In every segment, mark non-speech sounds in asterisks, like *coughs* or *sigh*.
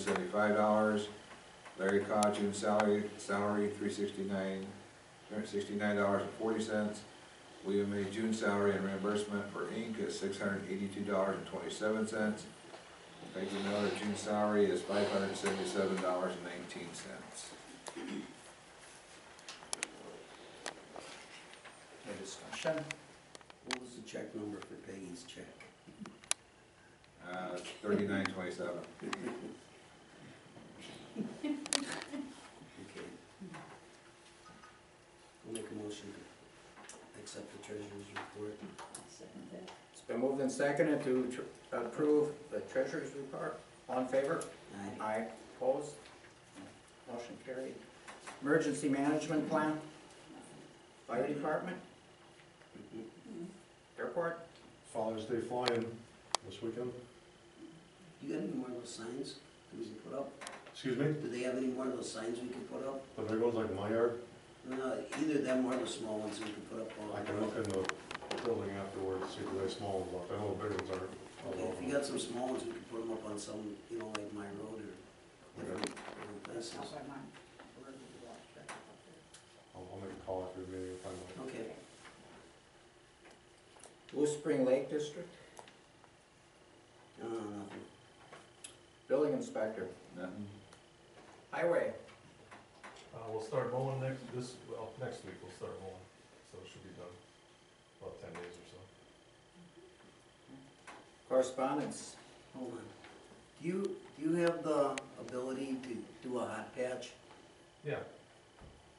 seventy-five dollars. Larry Cod, June salary, salary, three sixty-nine, hundred sixty-nine dollars and forty cents. William A. June salary and reimbursement for Inc. is six hundred eighty-two dollars and twenty-seven cents. Peggy Miller, June salary is five hundred seventy-seven dollars and nineteen cents. Any discussion? What was the check number for Peggy's check? Uh, thirty-nine twenty-seven. Okay. I'll make a motion to accept the treasurer's report. It's been moved and seconded to tr- approve the treasurer's report. All in favor? Aye. Aye. Opposed? Motion carried. Emergency management plan? Fire department? Mm-hmm. Airport? Father's Day flying this weekend. You got any more of those signs that we can put up? Excuse me, Do they have any more of those signs we can put up? the big ones like in my yard. No, either them or the small ones we can put up all I can around. look in the building afterwards, see if there's small ones left. I know the big ones aren't. Okay, if you got some small ones, we can put them up on some, you know, like my road or different different places. I'll, I'll make a call after the meeting and find out. Okay. Blue Spring Lake District? No, nothing. Building inspector? Nothing. Highway? Uh, we'll start mowing next, this, well, next week we'll start mowing, so it should be done about ten days or so. Correspondence? Hold on. Do you, do you have the ability to do a hot patch? Yeah,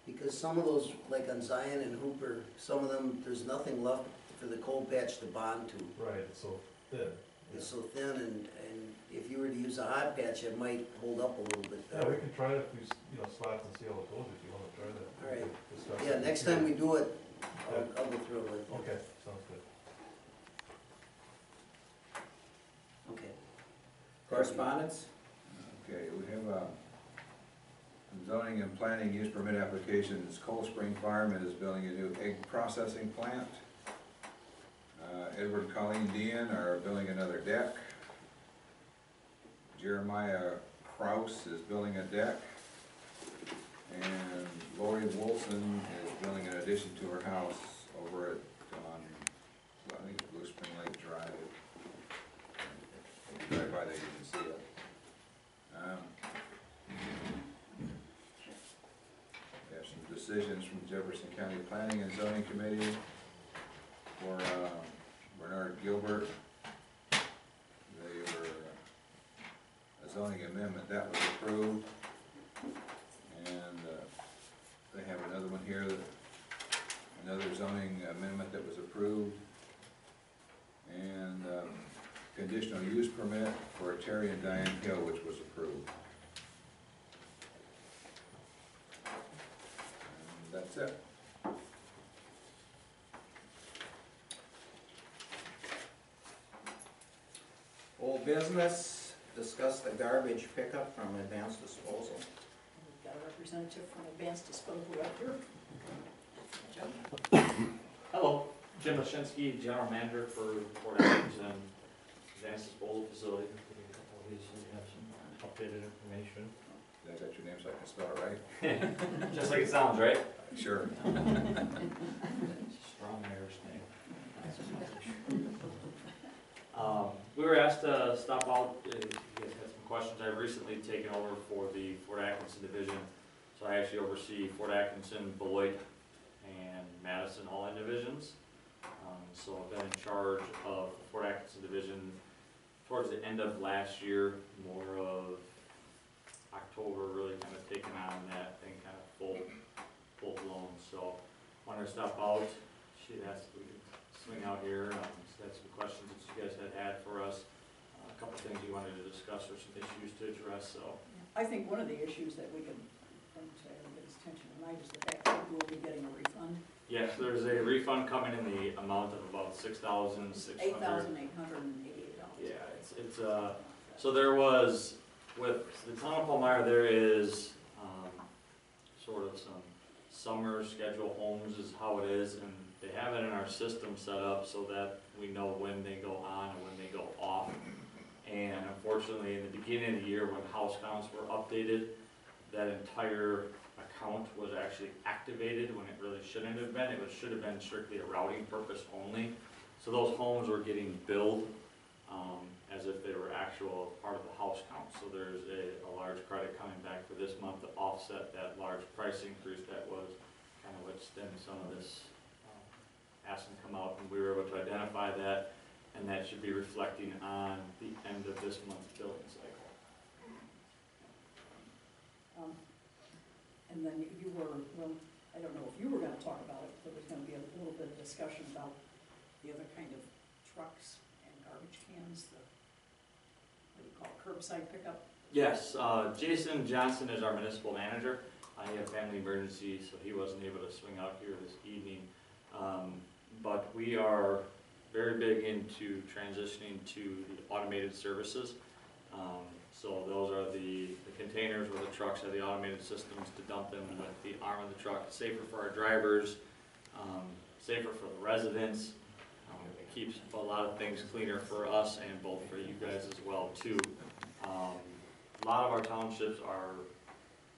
Because some of those, like on Zion and Hooper, some of them, there's nothing left for the cold patch to bond to. right, it's so thin. It's so thin and, and if you were to use a hot patch, it might hold up a little bit Yeah, we better. can try it if we, s- you know, slap and see how it goes, if you wanna try that. All right. Discuss Yeah, it. next time we do it, I'll, I'll go through it with you. Okay, sounds good. Okay. Correspondence? Okay, we have, uh, zoning and planning use permit applications, Cold Spring Farm is building a new egg processing plant. Uh, Edward and Colleen Dean are building another deck. Jeremiah Kraus is building a deck. And Lori Wilson is building an addition to her house over at, well, I think Blue Spring Lake Drive. If by there, you can see it. Um, We have some decisions from Jefferson County Planning and Zoning Committee for uh, Bernard Gilbert. They were, uh, a zoning amendment, that was approved. And uh, they have another one here, another zoning amendment that was approved. And um, conditional use permit for Terry and Diane Hill, which was approved. And that's it. Old business, garbage pickup from advanced disposal. We've got a representative from Advanced Disposal right here. Hello, Jim Lashinsky, General Manager for Fort Atkinson and Advanced Disposal Facility. Obviously, have some updated information. Did I got your name so I can spell it right? *laughs* Just like it sounds, right? Sure. *laughs* Strong Irish name. Um, we were asked to stop out, uh, you guys had some questions. I've recently taken over for the Fort Atkinson Division. So I actually oversee Fort Atkinson, Beloit, and Madison All-In divisions. Um, so I've been in charge of Fort Atkinson Division towards the end of last year, more of October, really kind of taking on that thing kind of full, full blown. So wanted to stop out, she we could swing out here, um, so had some questions that you guys had had for us. A couple things you wanted to discuss or some issues to address, so. I think one of the issues that we can bring to everybody's attention tonight is the fact that we'll be getting a refund, Yes, there's a refund coming in the amount of about six thousand six eight hundred. thousand eight hundred and eighty-eight dollars. Yeah, it's, it's, uh, so there was, with the town of Palmyra, there is, um, sort of some summer schedule homes is how it is, and they have it in our system set up so that we know when they go on and when they go off. And unfortunately, in the beginning of the year, when house counts were updated, that entire account was actually activated when it really shouldn't have been. It was, should have been strictly a routing purpose only. So those homes were getting billed, um, as if they were actual part of the house count. So there's a, a large credit coming back for this month to offset that large price increase that was kind of what stemmed some of this, um, asking come out, and we were able to identify that, and that should be reflecting on the end of this month's billing cycle. Um, And then you were, well, I don't know if you were gonna talk about it, but there was gonna be a little bit of discussion about the other kind of trucks and garbage cans, the, what do you call it, curbside pickup? Yes, uh, Jason Johnson is our municipal manager. He had a family emergency, so he wasn't able to swing out here this evening. Um, but we are very big into transitioning to the automated services. Um, so those are the, the containers where the trucks have the automated systems to dump them with the arm of the truck, safer for our drivers, um, safer for the residents. Um, it keeps a lot of things cleaner for us and both for you guys as well too. Um, a lot of our townships are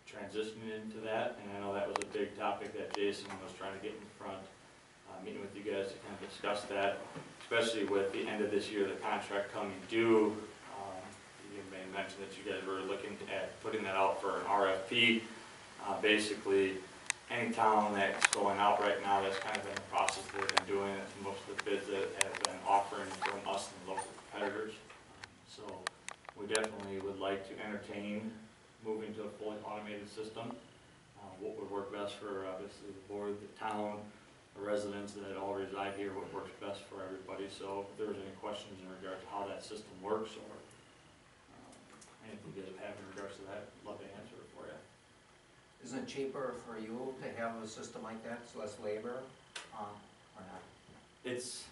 transitioning into that, and I know that was a big topic that Jason was trying to get in front, uh, meeting with you guys to kind of discuss that, especially with the end of this year, the contract coming due. Um, You may mention that you guys were looking at putting that out for an RFP. Uh, Basically, any town that's going out right now, that's kind of in the process, they've been doing it, most of the bids that have been offering from us and local competitors. So we definitely would like to entertain moving to a fully automated system. Uh, What would work best for obviously the board, the town, residents that all reside here, what works best for everybody. So if there's any questions in regard to how that system works or um, anything you guys have in regards to that, I'd love to answer it for you. Isn't it cheaper for you to have a system like that, it's less labor, uh, or not? It's,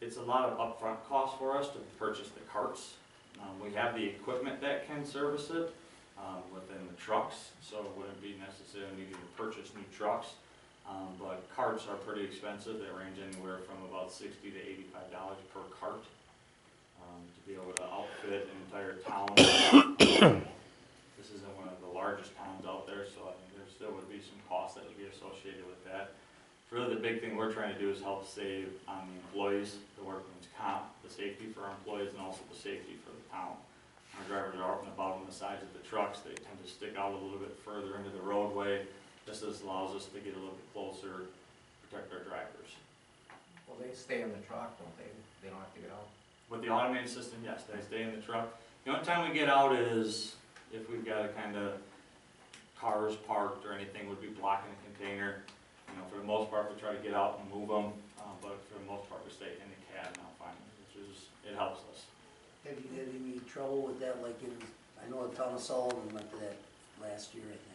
it's a lot of upfront cost for us to purchase the carts. Um, we have the equipment that can service it, um, within the trucks, so it wouldn't be necessary needing to purchase new trucks. Um, but carts are pretty expensive, they range anywhere from about sixty to eighty-five dollars per cart. Um, to be able to outfit an entire town. *coughs* This isn't one of the largest towns out there, so I there still would be some costs that would be associated with that. Really, the big thing we're trying to do is help save on the employees, the workman's comp, the safety for our employees, and also the safety for the town. Our drivers are out and about on the sides of the trucks, they tend to stick out a little bit further into the roadway. This just allows us to get a little bit closer, protect our drivers. Well, they stay in the truck, don't they? They don't have to get out. With the automated system, yes, they stay in the truck. The only time we get out is if we've got a kind of cars parked or anything would be blocking the container. You know, for the most part, we try to get out and move them, uh, but for the most part, we stay in the cab now finally, which is, it helps us. Have you had any trouble with that, like in, I know the town of Sullivan went to that last year, I think.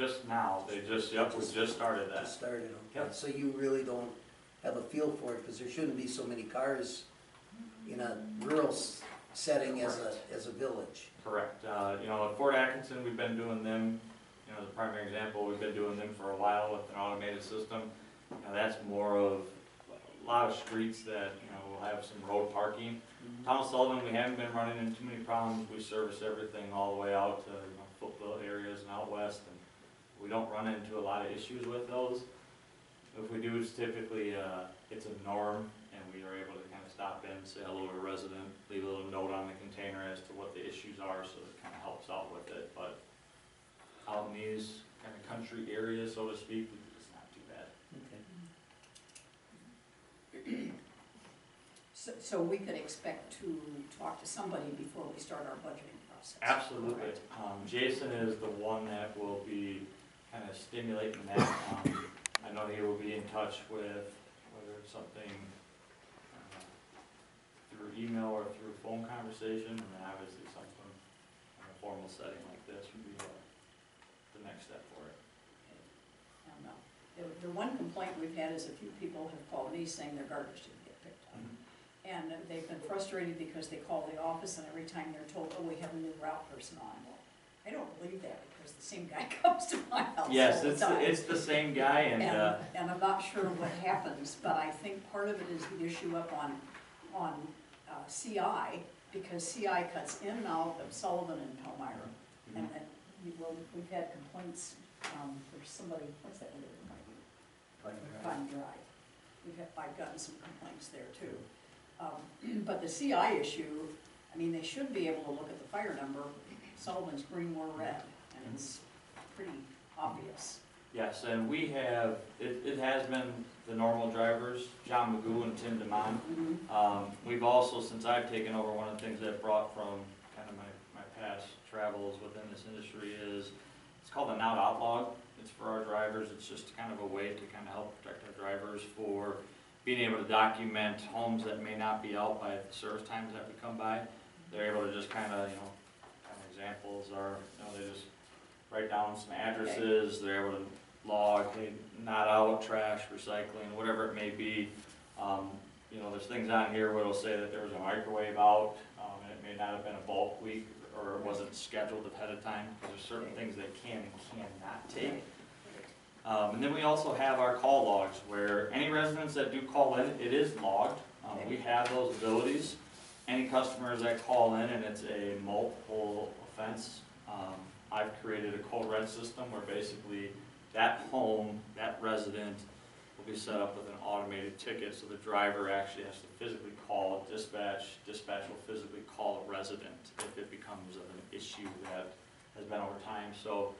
Just now, they just, yep, we just started that. Just started, okay, Yep. so you really don't have a feel for it, because there shouldn't be so many cars in a rural s- setting as a, as a village. Correct. Uh, you know, at Fort Atkinson, we've been doing them, you know, as a primary example, we've been doing them for a while with an automated system. Now, that's more of a lot of streets that, you know, will have some road parking. Town of Sullivan, we haven't been running into too many problems. We service everything all the way out to, you know, football areas and out west, and we don't run into a lot of issues with those. If we do, it's typically, uh, it's a norm, and we are able to kind of stop in, say hello to a resident, leave a little note on the container as to what the issues are, so it kind of helps out with it, but out in these kind of country areas, so to speak, it's not too bad. Okay. So, so we could expect to talk to somebody before we start our budgeting process? Absolutely. correct? Um, Jason is the one that will be kind of stimulating that. Um, I know he will be in touch with whether it's something uh, through email or through phone conversation, and then obviously something in a formal setting like this would be uh, the next step for it. And, uh, The, the one complaint we've had is a few people have called me saying their garbage didn't get picked up. And they've been frustrated because they call the office and every time they're told, oh, we have a new route person on. Well, I don't believe that the same guy *laughs* comes to my house all the Yes, it's, time. it's the same guy, and, And, uh, and I'm not sure what happens, but I think part of it is the issue up on, on uh, CI, because CI cuts in and out of Sullivan and Palmyra. And then, we- well, we've had complaints, um, there's somebody, what's that other one? Pine Drive. We've had, I've gotten some complaints there too. Um, *clears throat* But the CI issue, I mean, they should be able to look at the fire number, Sullivan's green or red, and it's pretty obvious. Yes, and we have, it, it has been the normal drivers, John Magoo and Tim Demond. Um, we've also, since I've taken over, one of the things that brought from kind of my, my past travels within this industry is, it's called a Now Out log. It's for our drivers, it's just kind of a way to kind of help protect our drivers for being able to document homes that may not be out by the service times that we come by. They're able to just kind of, you know, kind of examples are, you know, they just write down some addresses, they're able to log, hey, not out, trash, recycling, whatever it may be. Um, you know, there's things on here where it'll say that there was a microwave out, um, and it may not have been a bulk leak, or it wasn't scheduled ahead of time, because there's certain things they can and cannot take. Um, and then we also have our call logs, where any residents that do call in, it is logged. Um, we have those abilities. Any customers that call in and it's a multiple offense, um, I've created a red system where basically that home, that resident will be set up with an automated ticket, so the driver actually has to physically call dispatch, dispatch will physically call a resident if it becomes an issue that has been over time, so,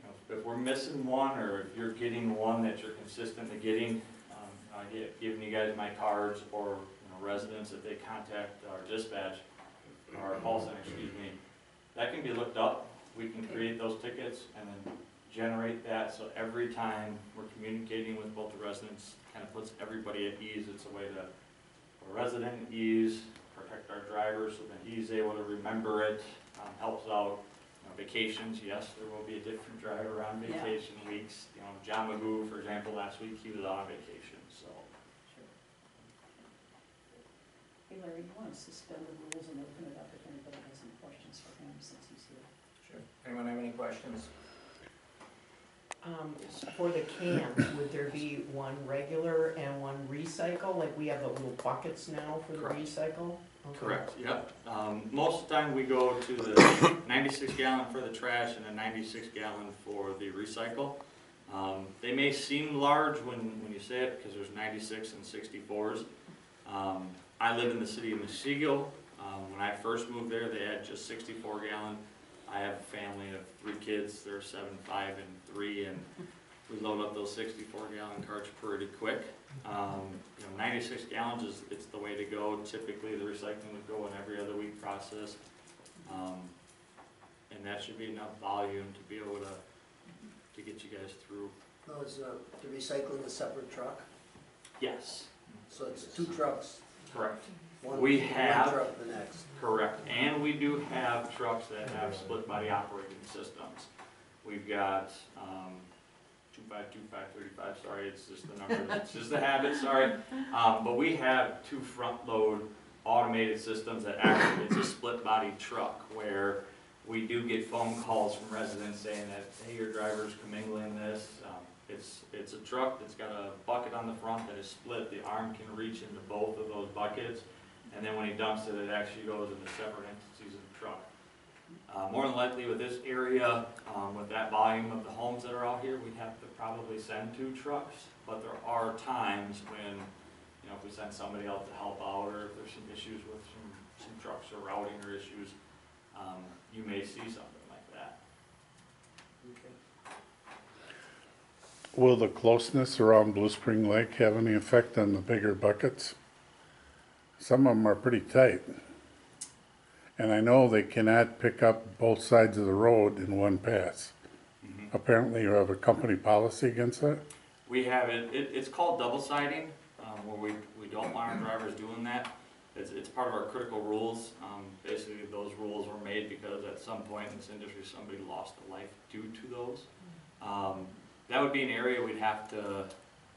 you know, if we're missing one, or if you're getting one that you're consistently getting, um, I get, giving you guys my cards, or, you know, residents, if they contact our dispatch, our call center, excuse me, that can be looked up, we can create those tickets, and then generate that, so every time we're communicating with both the residents, kind of puts everybody at ease, it's a way to, a resident at ease, protect our drivers, so that he's able to remember it, um, helps out, you know, vacations, yes, there will be a different driver on Yeah. vacation weeks, you know, John Magoo, for example, last week, he was on vacation, so. Sure. Hey Larry, you want to suspend the rules and open it up anybody has any questions for him since he's here? Sure. Anyone have any questions? Um, for the cans, would there be one regular and one recycle, like we have the little buckets now for the Correct. recycle? Okay. Correct, yep. Um, most of the time, we go to the *coughs* ninety-six gallon for the trash and a ninety-six gallon for the recycle. Um, they may seem large when, when you say it, because there's ninety-six and sixty-fours. Um, I live in the city of Mosquito. Um, when I first moved there, they had just sixty-four gallon. I have a family of three kids, they're seven, five, and three, and we load up those sixty-four gallon carts pretty quick. Um, you know, ninety-six gallons is, it's the way to go. Typically, the recycling would go in every other week process. Um, and that should be enough volume to be able to, to get you guys through. No, is, uh, the recycling a separate truck? Yes, So it's two trucks, correct, one, We one have- truck the next. correct. And we do have trucks that have split body operating systems. We've got, um, two five, two five, thirty-five, sorry, it's just the number, *laughs* it's just the habit, sorry. Um, but we have two front load automated systems that actually, it's a split body truck where we do get phone calls from residents saying that, hey, your driver's commingling this. Um, It's, it's a truck that's got a bucket on the front that is split, the arm can reach into both of those buckets. And then when he dumps it, it actually goes into separate entities of the truck. Uh, more than likely with this area, um, with that volume of the homes that are out here, we'd have to probably send two trucks. But there are times when, you know, if we send somebody out to help out, or if there's some issues with some, some trucks or routing or issues, um, you may see something like that. Okay. Will the closeness around Blue Spring Lake have any effect on the bigger buckets? Some of them are pretty tight. And I know they cannot pick up both sides of the road in one pass. Apparently you have a company policy against that? We have it, it, it's called double siding, um, where we, we don't want our drivers doing that. It's, it's part of our critical rules, um, basically those rules were made because at some point in this industry, somebody lost a life due to those. Um, that would be an area we'd have to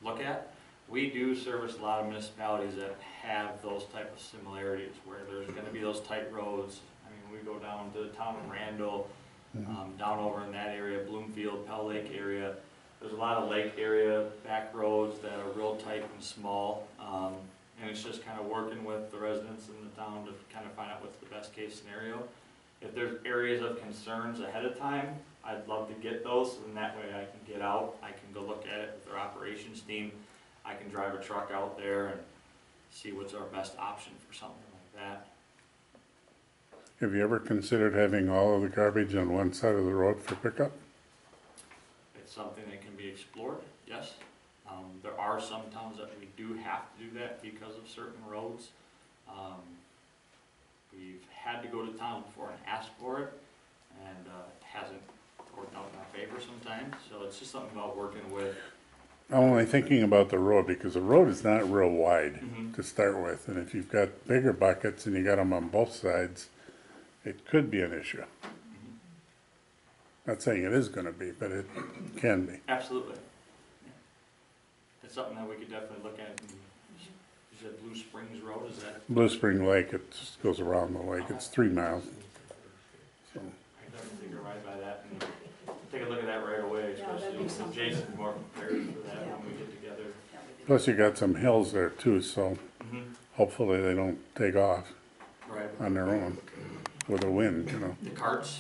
look at. We do service a lot of municipalities that have those type of similarities, where there's gonna be those tight roads. I mean, we go down to the town of Randall, um, down over in that area, Bloomfield, Pell Lake area. There's a lot of lake area, back roads that are real tight and small. Um, and it's just kind of working with the residents in the town to kind of find out what's the best case scenario. If there's areas of concerns ahead of time, I'd love to get those, and that way I can get out, I can go look at it with their operations team. I can drive a truck out there and see what's our best option for something like that. Have you ever considered having all of the garbage on one side of the road for pickup? It's something that can be explored, yes. Um, there are some towns that we do have to do that because of certain roads. Um, we've had to go to town before and ask for it, and, uh, it hasn't worked out in our favor sometimes, so it's just something about working with. I'm only thinking about the road because the road is not real wide Mhm. to start with. And if you've got bigger buckets and you got them on both sides, it could be an issue. Not saying it is gonna be, but it can be. Absolutely. Yeah. It's something that we could definitely look at, and, you said Blue Springs Road, is that, Blue Spring Lake, it just goes around the lake. It's three miles. So, I definitely take a ride by that and take a look at that right away, Yeah, that'd especially be with something. Jason more prepared for that Yeah. when we get together. Yeah, we did. Plus you got some hills there too, so Mm-hmm. hopefully they don't take off Right. on their own with the wind, you know. The carts.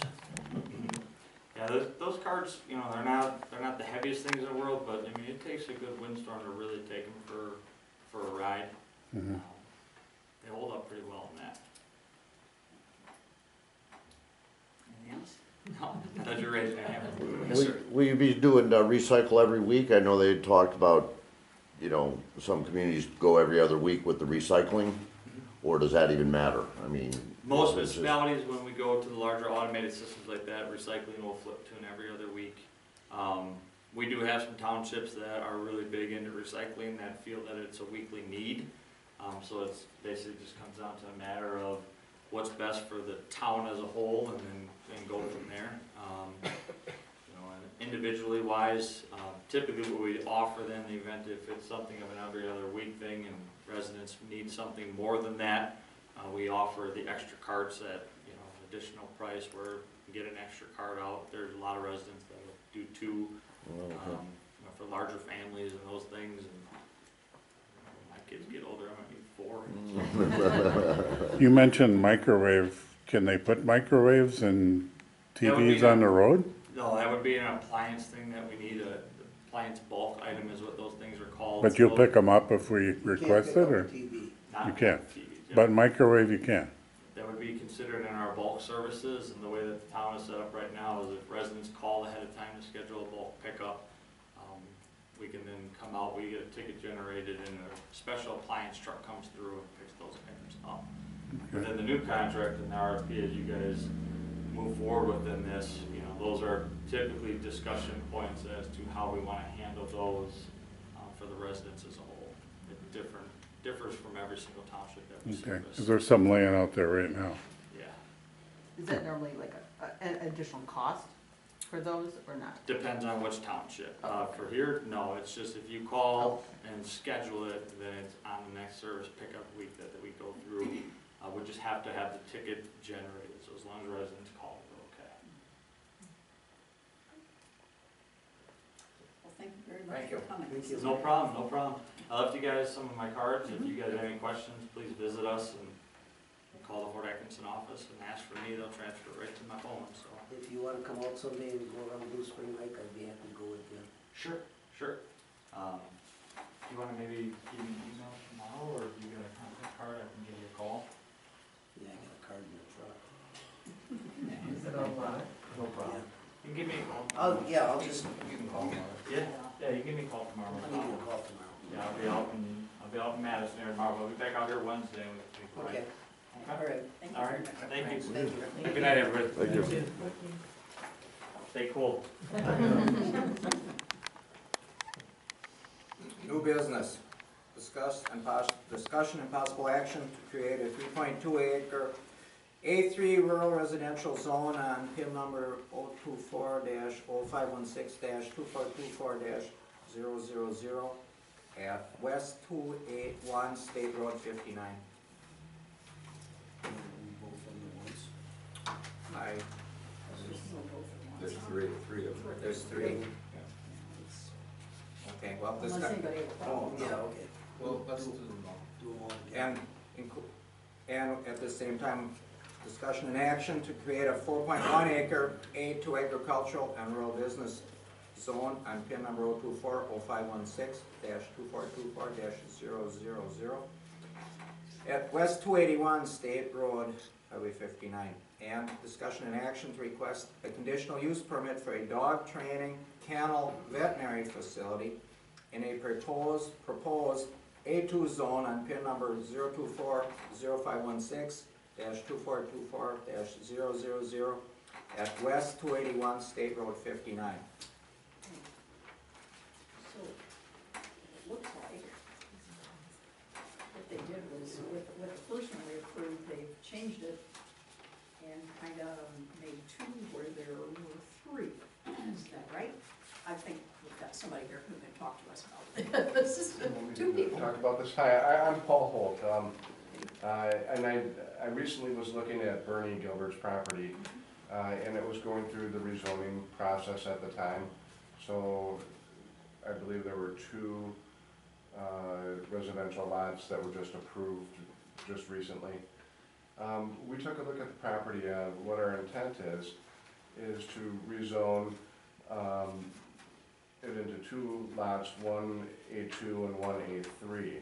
Yeah, those, those carts, you know, they're not, they're not the heaviest things in the world, but I mean, it takes a good windstorm to really take them for, for a ride. Mhm. Um, They hold up pretty well in that. Anything else? No, Judge, you're raising your hand. Yes, Will sir. will you be doing uh, recycle every week? I know they talked about, you know, some communities go every other week with the recycling, or does that even matter? I mean. Most it's just- municipalities, when we go to the larger automated systems like that, recycling will flip to an every other week. Um, we do have some townships that are really big into recycling, that feel that it's a weekly need. Um, so it's basically just comes down to a matter of what's best for the town as a whole and then, and go from there. Um, you know, and individually wise, um, typically what we offer then, the event if it's something of an every other week thing and residents need something more than that, uh, we offer the extra carts at, you know, an additional price where we get an extra cart out. There's a lot of residents that will do two, um, you know, for larger families and those things. And when my kids get older, I might need four. Mm. You mentioned microwave. Can they put microwaves and That would be TVs on the road? No, that would be an appliance thing that we need, a appliance bulk item is what those things are called. But you'll So- pick them up if we request it, or? Not you can't. TVs, yeah. But microwave you can. That would be considered in our bulk services, and the way that the town is set up right now is if residents call ahead of time to schedule a bulk pickup, we can then come out, we get a ticket generated, and a special appliance truck comes through and picks those items up. Within the new contract and the RFP, as you guys move forward within this, you know, those are typically discussion points as to how we wanna handle those, uh, for the residents as a whole. It different, differs from every single township that we Okay, service. is there some laying out there right now? Yeah. Is that normally like a, a- an additional cost for those or not? Depends on which township. Uh, for here, no, it's just if you call and schedule it, then it's on the next service pickup week that, that we go through. Uh, we just have to have the ticket generated, so as long as residents call, we're okay. Well, thank you very much Thank for you. coming. Thank you. No problem, no problem. I left you guys some of my cards. If you guys have any questions, please visit us and call the Fort Atkinson office and ask for me. They'll transfer it right to my phone, so. If you wanna come out someday and go around Blue Spring Lake, I'd be happy to go with you. Sure, sure. Um, you wanna maybe give me an email tomorrow, or if you got a contact card, I can give you a call? Yeah, I got a card in the truck. *laughs* Is it online? No problem. You can give me a call. Oh, yeah, I'll just, You can call me. Yeah, yeah, you can give me a call tomorrow. I'll give you a call tomorrow. Yeah, I'll be out in, I'll be out in Madison here tomorrow, but I'll be back out here Wednesday and we can Okay, ride. All right, Thank you All very right, much. thank you. thank you. Good night, everybody. Thank you. Stay cool. *laughs* New business, discuss and pos, discussion and possible action to create a three point two acre A three rural residential zone on PIN number 024 516 two four two four 0 at West two eight one State Road fifty-nine. I, There's three, three of them. there's three, okay, well, Unless discuss, anybody. Oh, yeah, okay. well, let's, Do them all together. And, inclu- and at the same time, discussion and action to create a four point one acre A two agricultural and rural business zone on pin number oh two four oh five one six dash two four two four dash zero zero zero at West 281 State Road, Highway 59. And discussion and action to request a conditional use permit for a dog training kennel veterinary facility in a proposed, proposed A2 zone on pin number 024-0516-2424-000 at West 281 State Road 59. Changed it and kind of made two where there were three. Is that right? I think we've got somebody here who can talk to us about *laughs* this. Two people. Talk about this, hi, I, I'm Paul Holt, um, uh, and I, I recently was looking at Bernie Gilbert's property, uh, and it was going through the rezoning process at the time, so I believe there were two, uh, residential lots that were just approved just recently. Um, we took a look at the property, uh, what our intent is, is to rezone, um, it into two lots, one A two and one A three.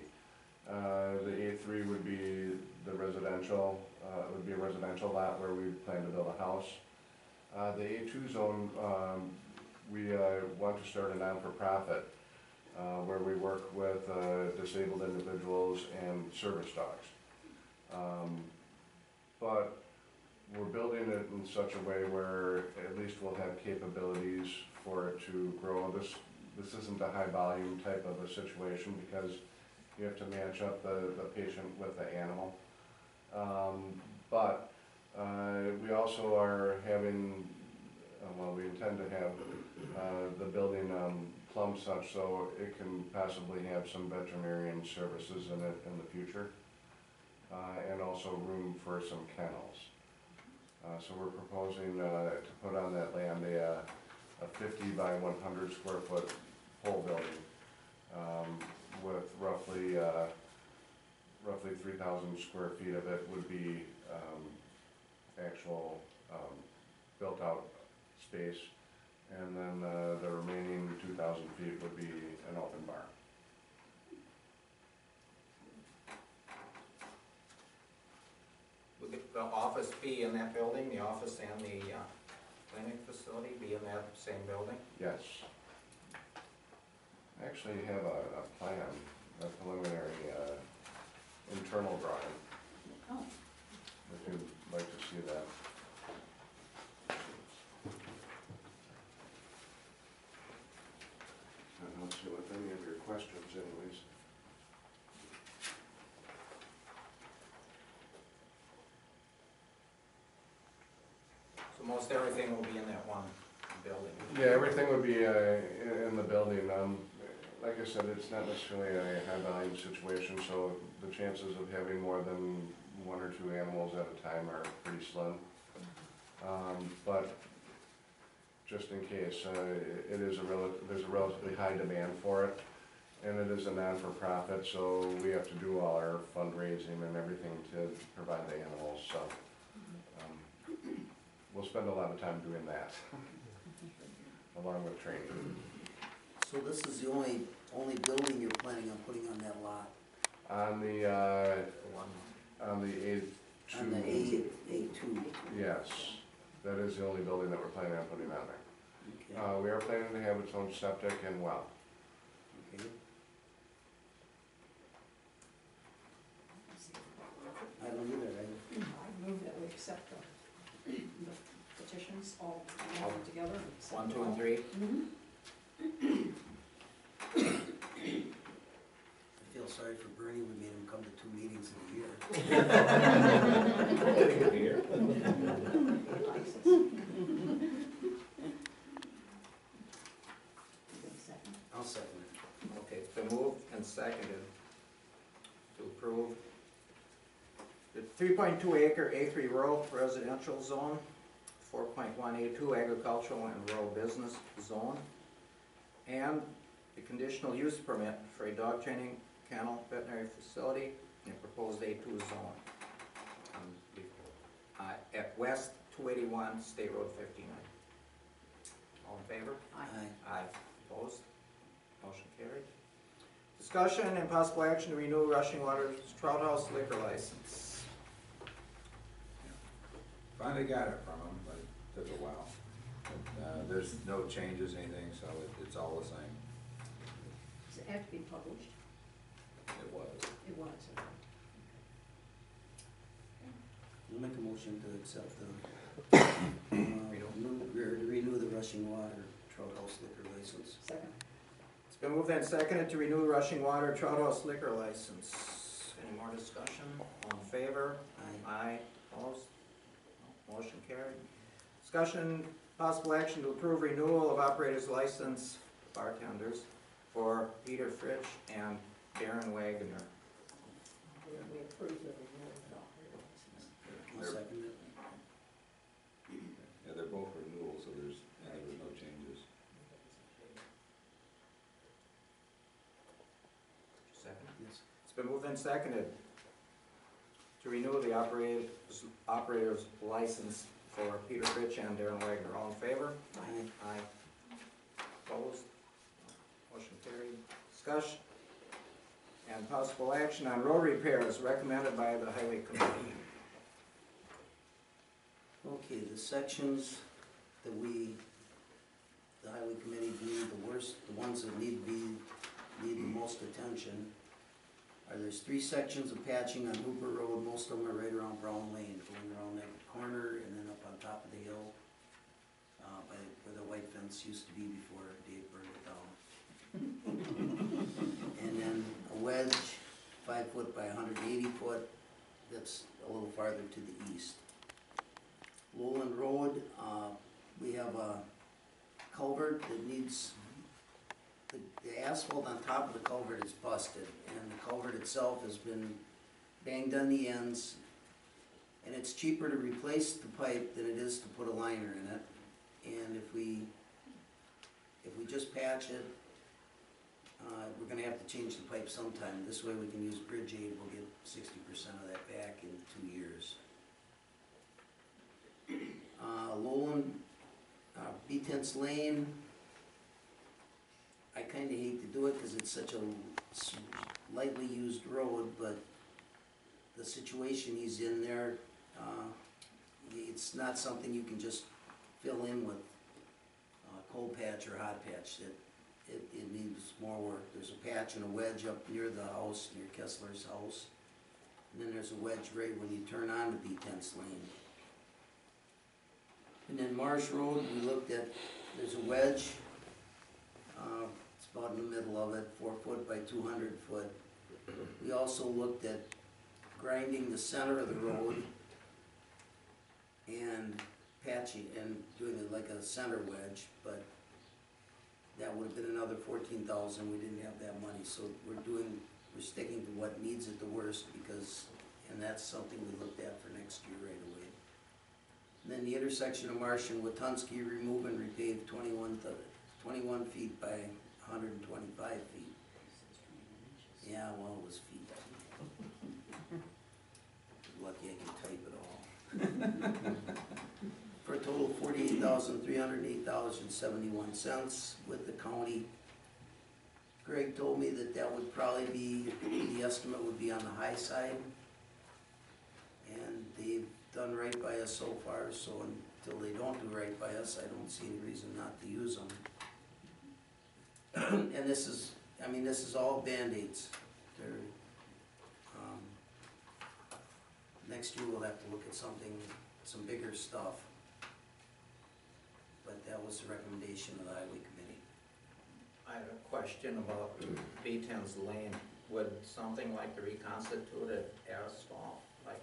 Uh, the A three would be the residential, uh, it would be a residential lot where we plan to build a house. Uh, the A two zone, um, we, uh, want to start a non-for-profit, uh, where we work with, uh, disabled individuals and service dogs. Um, but we're building it in such a way where at least we'll have capabilities for it to grow. This, this isn't a high volume type of a situation because you have to match up the, the patient with the animal. Um, but, uh, we also are having, uh, well, we intend to have, uh, the building, um, plumbed such so it can possibly have some veterinarian services in it in the future. Uh, and also room for some kennels. Uh, so we're proposing, uh, to put on that land a, a fifty by one hundred square foot pole building, um, with roughly, uh, roughly three thousand square feet of it would be, um, actual, um, built-out space. And then, uh, the remaining two thousand feet would be an open bar. Would the- the office be in that building, the office and the, uh, clinic facility be in that same building? Yes. I actually have a, a plan, a preliminary, uh, internal drawing, Oh, if you'd like to see that. I don't see with any of your questions anyways. So most everything will be in that one building? Yeah, everything would be, uh, in, the building, um, like I said, it's not necessarily a high volume situation, so the chances of having more than one or two animals at a time are pretty slim. Um, but just in case, uh, it is a there's a relatively high demand for it, and it is a non-for-profit, so we have to do all our fundraising and everything to provide the animals, so. We'll spend a lot of time doing that, *laughs* along with training. So this is the only, only building you're planning on putting on that lot, On the, uh, on the A two. on the A, A two, Yes, that is the only building that we're planning on putting on there. okay, Uh, we are planning to have its own septic and well. okay. I don't either, I, I move that we accept the the petitions all lumped together. and accept one, them two, and all. three? Mhm. I feel sorry for Bernie, we made him come to two meetings in a year. He likes us. Give a second. I'll second it. Okay, it's been moved and seconded to approve the three point two acre A three rural residential zone, four point one A two agricultural and rural business zone, and the conditional use permit for a dog training kennel veterinary facility in proposed A two zone. um, Uh, at west two eighty-one, State Road fifty-nine. All in favor? Aye. Aye. Aye. Opposed? Motion carried. Discussion and possible action to renew Rushing Waters Trout House liquor license. Finally got it from him. but it took a while. But, Uh, there's no changes, anything, so it, it's all the same. Does it have to be published? It was. It was, okay. I'll make a motion to accept the, *coughs* uh, renew, or to renew the Rushing Water Trout House liquor license. Second. It's been moved and seconded to renew the Rushing Water Trout House liquor license. Any more discussion? All in favor? Aye. Aye. Opposed? Motion carried. Discussion, possible action to approve renewal of operator's license bartenders for Peter Fritsch and Darren Wagner. We we approved the renewal of the operator license. I'll second it. Yeah, they're both renewals, so there's, yeah, there was no changes. Second. Yes. It's been moved and seconded to renew the operator's, operator's license for Peter Fritsch and Darren Wagner. All in favor? Aye. Aye. Opposed? Motion carried. Discussion and possible action on road repairs recommended by the highway committee. Okay, the sections that we, the highway committee deem the worst, the ones that need to be, need the most attention, there's three sections of patching on Hooper Road, most of them are right around Brown Lane, going around that corner and then up on top of the hill, uh, by, where the white fence used to be before Dave burned it down. *laughs* And then a wedge, five foot by hundred and eighty foot, that's a little farther to the east. Lowland Road, uh, we have a culvert that needs, the, asphalt on top of the culvert is busted, and the culvert itself has been banged on the ends, and it's cheaper to replace the pipe than it is to put a liner in it, and if we, if we just patch it, uh, we're gonna have to change the pipe sometime, this way we can use bridge aid, we'll get sixty percent of that back in two years. Uh, Lowland, uh, B-Tense Lane, I kinda hate to do it, cause it's such a lightly used road, but the situation he's in there, uh, it's not something you can just fill in with, uh, cold patch or hot patch, it, it, it needs more work. There's a patch and a wedge up near the house, near Kessler's house, and then there's a wedge right when you turn on to B-Tense Lane. And then Marsh Road, we looked at, there's a wedge, uh, about in the middle of it, four foot by two hundred foot. We also looked at grinding the center of the road and patching, and doing it like a center wedge, but that would have been another fourteen thousand, we didn't have that money, so we're doing, we're sticking to what needs it the worst, because, and that's something we looked at for next year right away. And then the intersection of Marsh and Watunski, remove and repave twenty-one, twenty-one feet by hundred and twenty-five feet. Yeah, well, it was feet. Lucky I can type it all. *laughs* For a total of forty-eight thousand, three hundred and eight dollars and seventy-one cents with the county. Greg told me that that would probably be, the estimate would be on the high side. And they've done right by us so far, so until they don't do right by us, I don't see any reason not to use them. *clears throat* And this is, I mean, this is all Band-Aids. Um, next year we'll have to look at something, some bigger stuff. But that was the recommendation of the highway committee. I have a question about B-Ten's Lane. Would something like the reconstituted asphalt, like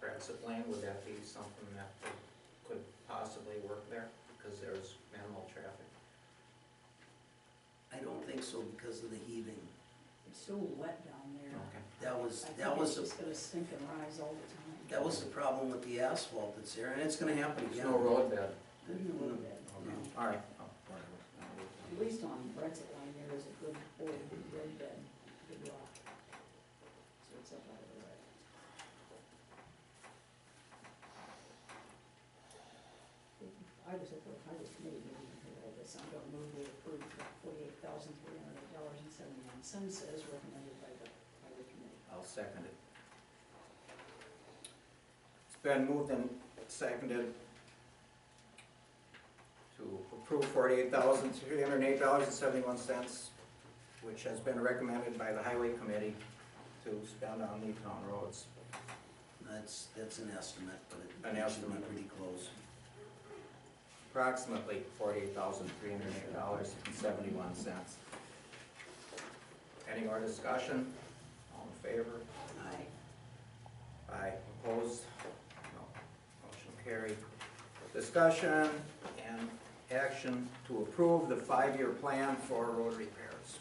Cransett Lane, would that be something that could- could possibly work there? Because there's minimal traffic. I don't think so because of the heaving. It's so wet down there. Okay. That was, I that think was, it's the- gonna stink and rise all the time. that was the problem with the asphalt that's there, and it's gonna happen There's again. no road bed. There's no road bed. Oh, no. Oh, all right. At least on Brexit line, there is a good old road bed, big rock. So it's up out of the road. I was at the highway committee meeting and heard all this, I'm gonna move we approve the forty-eight thousand three hundred eight dollars and seventy-nine cents as recommended by the highway committee. I'll second it. It's been moved and seconded to approve forty-eight thousand, three hundred and eight dollars and seventy-one cents, which has been recommended by the highway committee to spend on the town roads. That's, that's an estimate, but An it should be estimate. pretty close. Approximately forty-eight thousand, three hundred and eight dollars and seventy-one cents. Any more discussion? All in favor? Aye. Aye, opposed? No. Motion carried. Discussion and action to approve the five-year plan for road repairs.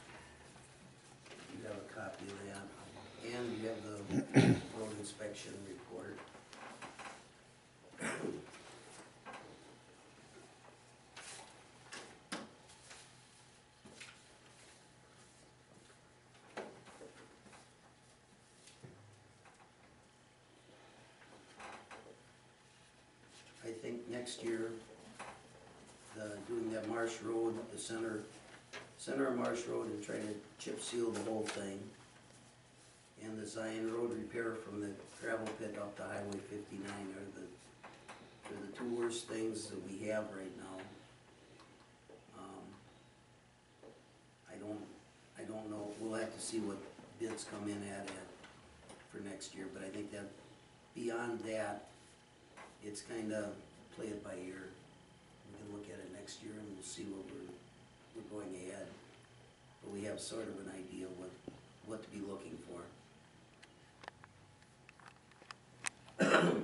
You have a copy of that, and you have the road inspection report. I think next year, the, doing that Marsh Road, the center, center of Marsh Road and trying to chip seal the whole thing. And the Zion Road repair from the gravel pit up to Highway fifty-nine are the, are the two worst things that we have right now. Um, I don't, I don't know, we'll have to see what bids come in at, at, for next year, but I think that, beyond that, it's kinda play it by ear. We can look at it next year and we'll see what we're, we're going ahead. But we have sort of an idea what, what to be looking for. *clears throat*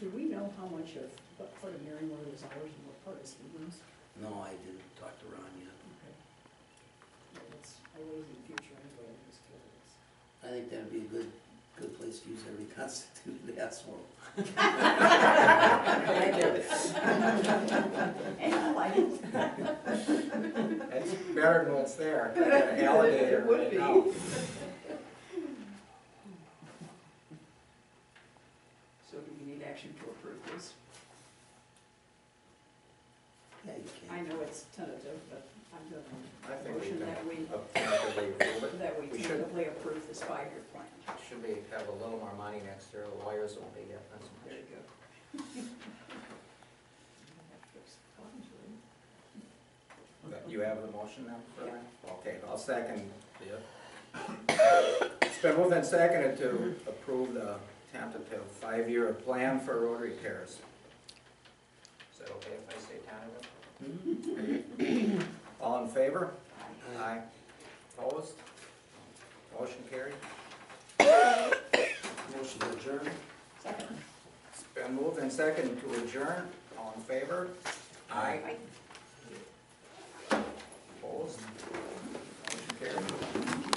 Do we know how much of, what part of Marion is ours and what part is Stevens? No, I didn't talk to Ron yet. Okay. Well, that's, I wait in the future anyway, I'm just curious. I think that'd be a good, good place to use every *laughs* constituted asphalt. And I like it. It's better than what's there, like an alligator It would right be. now. So do we need action to approve this? Yeah, you I can. know it's tentative, but I'm I gonna think we motion can that we, tentatively approve it. that we We should- tentatively approve this five-year plan. Should we have a little more money next year, the lawyers won't be getting as There much. you go. You have the motion now for that? Okay, I'll second the. It's been moved and seconded to approve the tentative five-year plan for road repairs. Is that okay if I say tentative? All in favor? Aye. Aye. Opposed? Motion carried. Motion to adjourn. Second. It's been moved and seconded to adjourn. All in favor? Aye. Aye. Opposed? Motion carried.